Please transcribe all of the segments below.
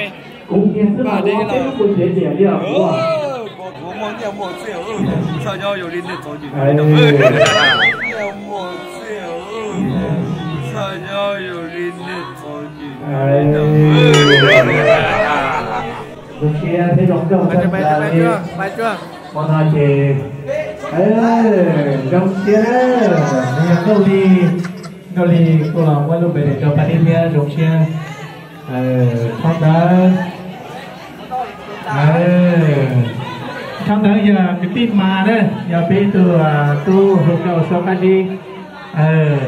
咩？嗱，你啦，哇！我我我你有冇笑？笑咗有啲？哎呀！你有冇笑？笑咗有啲？哎！下。哎，你，我都叫白天边张先。Không đồng không ờ giờ cái tin mà đấy. Giờ bị từ à, tu hướng đầu sau cái đi ờ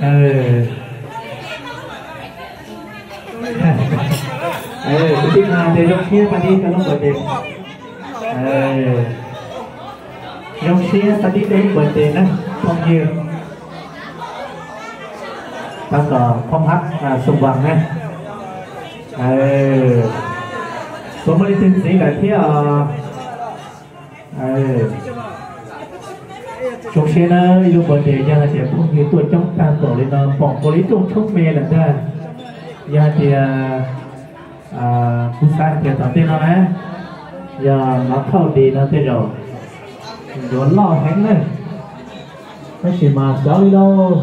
ờ ờ cái tin mà để trong kia mà đi cho nó bật đèn ờ trong kia ta đi đến bật đèn á, không nhiều ta cờ phong hắc à, sùng vàng nha số mấy tin sĩ là phía ờ chúng sẽ nó yêu vấn đề ra thì không hiểu tuổi trong ta tổ lên nó bỏ có lý trong trong mê là ra. Giờ thì à cũng sai thì tao tên nó đấy? Giờ nó thâu đi nó thế rồi. Rồi lo hết này. Cái gì mà giáo đi đâu?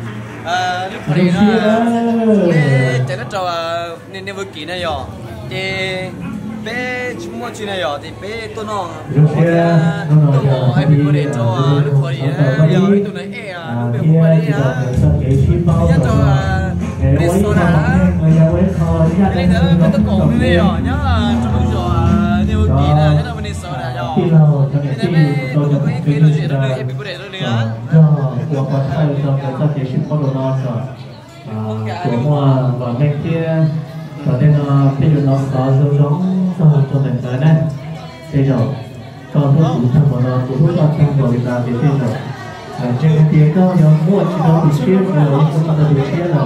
ờ lúc này nó chạy nó trâu ờ, nên nên vừa kỹ này rồi thì bé chúng mua chuyện này rồi thì bé tôi nó ờ, tôi mò ai bị có để cho ờ, lúc hồi đấy giờ tụi nó e à lúc bây giờ đấy á nhất cho để số là đây nữa cái tôi cổ đi rồi nhớ trong lúc rồi nên vừa kỹ là nhất là bên số là rồi ตัวคนไทยเราจะต้องเสียชีวิตเพราะโดก่อนตัวม้วว่าแม่เที่ยตอนนี้เราพี่อยู่นอนต่อจนร้องสมองจนเหมือนกันนะเจ้าตอนพูดถึงทางหัวนอนผมพูดตอนทางหัวกวลาเป็นเจ้าเจ้าเตี้ยก็ยังมั่วที่เราติดเชื้อเราต้องมาติดเชื้อเรา